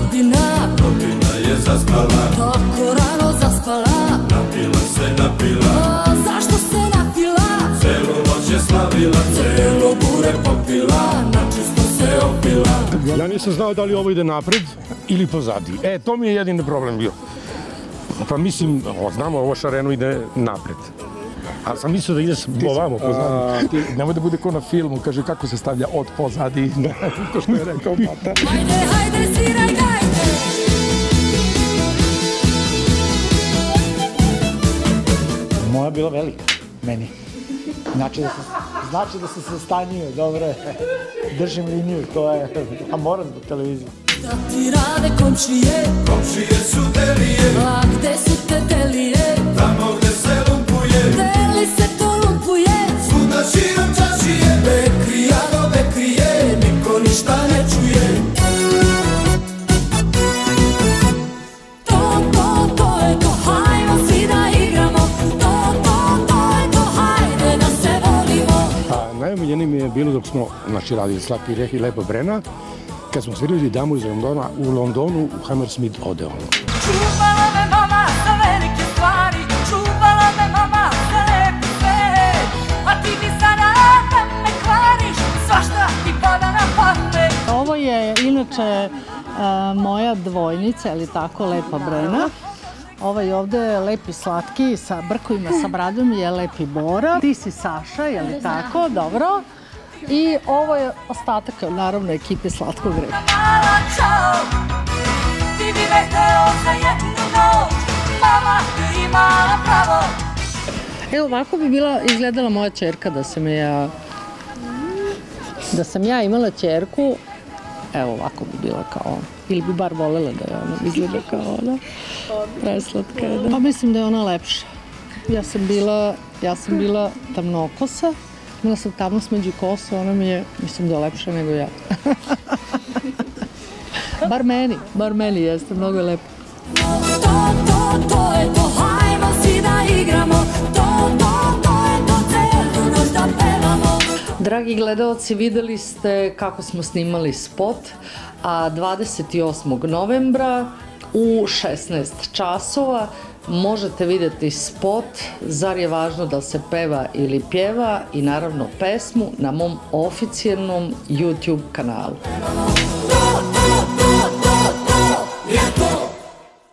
rodbina Rodbina je zaspala Tako rano zaspala Napila se, napila A zašto se napila? Celu noć je slavila Celo bure popila Načisto se opila Ja nisam znao da li ovo ide napred ili pozadi. E, to mi je jedini problem bio. Pa mislim, o, znamo, ovo šareno ide napred. A sam mislio da ide s- ovamo pozadi. A, ti, nemoj da bude ko na filmu, kaže kako se stavlja od pozadi, ko što je rekao Mata. Hajde, hajde, sviraj, dajte Moja bila velika, meni. Znači da se, znači da se sastanjuje, dobro je. Držim liniju, to je, a moram zbog televizije. Da ti rade komšije Komšije su delije A gde su te delije? Tamo Najomiljenije mi je bilo dok smo, znači, radili Slatki greh i Lepo Brena, kad smo svirali Damu iz Londona, u Londonu, u Hammersmith Odeon. Čuvala me mama za velike stvari Čuvala me mama za lepe sve A ti mi sada da me kvariš Svašta ti pada na pamet Ovo je inače e, moja dvojnica, ali tako, Lepa Brena. Ovaj ovde je lepi slatki sa brkovima sa bradom je lepi Bora. Ti si Saša, je li tako? Dobro. I ovo je ostatak, naravno, ekipe Slatkog greha. Mala čao Ti bi me za jednu noć Mama ti imala pravo Evo, ovako bi bila izgledala moja čerka da sam ja da sam ja imala čerku evo ovako bi bila kao ona. Ili bi bar volela da je ona izgleda kao ona. Preslatka je, da. Pa mislim da je ona lepša. Ja sam bila, ja sam bila tamnokosa, imala sam tamnost među kosa, ona mi je, mislim da je lepša nego ja. bar meni, bar meni jeste, mnogo je lepa. To, to, to je to, hajmo svi da igramo Dragi gledaoci, videli ste kako smo snimali spot, a 28. novembra u 16 časova možete videti spot Zar je važno da se peva ili pjeva i naravno pesmu na mom oficijalnom YouTube kanalu.